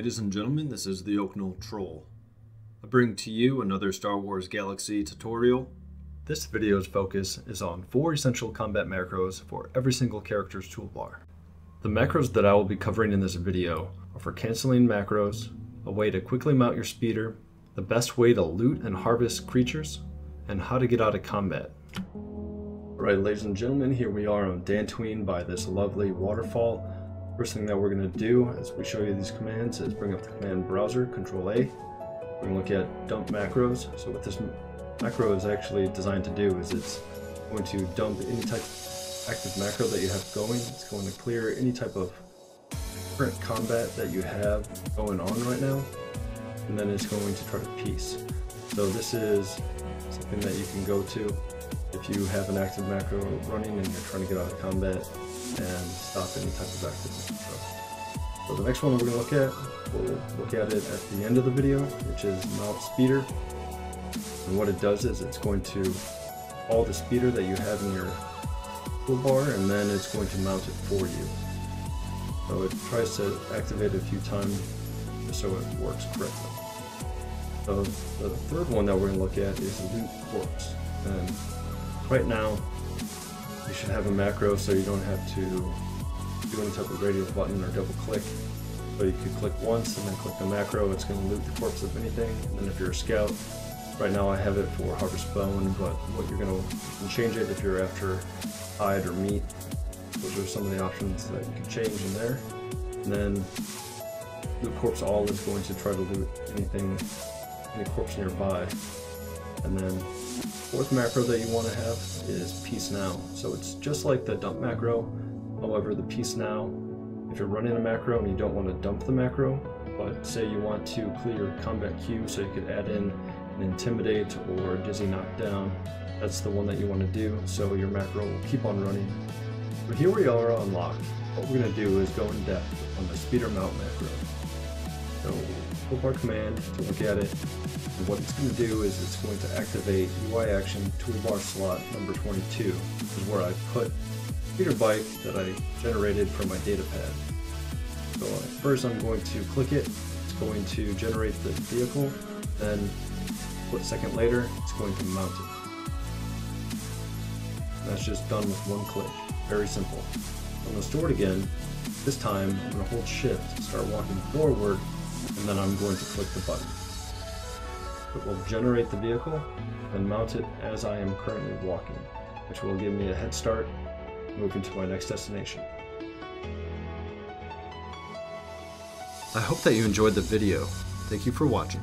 Ladies and gentlemen, this is the Oak Knoll Troll. I bring to you another Star Wars Galaxy tutorial. This video's focus is on four essential combat macros for every single character's toolbar. The macros that I will be covering in this video are for canceling macros, a way to quickly mount your speeder, the best way to loot and harvest creatures, and how to get out of combat. Alright ladies and gentlemen, here we are on Dantooine by this lovely waterfall. First thing that we're going to do as we show you these commands is bring up the command browser, Control A. We're going to look at dump macros. So what this macro is actually designed to do is it's going to dump any type of active macro that you have going. It's going to clear any type of current combat that you have going on right now. And then it's going to try to peace. So this is something that you can go to if you have an active macro running and you're trying to get out of combat and stop any type of activity. So, so the next one we're going to look at, we'll look at it at the end of the video, which is mount speeder. And what it does is it's going to all the speeder that you have in your toolbar and then it's going to mount it for you. So it tries to activate a few times so it works correctly. So the third one that we're going to look at is loot corpse. And right now you should have a macro so you don't have to do any type of radio button or double click. But you could click once and then click the macro, it's going to loot the corpse of anything. And then if you're a scout, right now I have it for harvest bone, but what you're going to, you change it if you're after hide or meat. Those are some of the options that you can change in there. And then loot corpse all is going to try to loot anything, any corpse nearby. And then fourth macro that you want to have is peace now. So it's just like the dump macro. However, the peace now, if you're running a macro and you don't want to dump the macro, but say you want to clear combat queue so you could add in an intimidate or dizzy knockdown, that's the one that you want to do. So your macro will keep on running. But here we are on Lok. What we're going to do is go in depth on the speeder mount macro. So hold our command to look at it. What it's going to do is it's going to activate UI action toolbar slot number 22, which is where I put speeder bike that I generated from my data pad. So first I'm going to click it, it's going to generate the vehicle, then a split second later it's going to mount it. That's just done with one click, very simple. I'm going to store it again, this time I'm going to hold shift, start walking forward, and then I'm going to click the button. It will generate the vehicle and mount it as I am currently walking, which will give me a head start moving to my next destination. I hope that you enjoyed the video. Thank you for watching.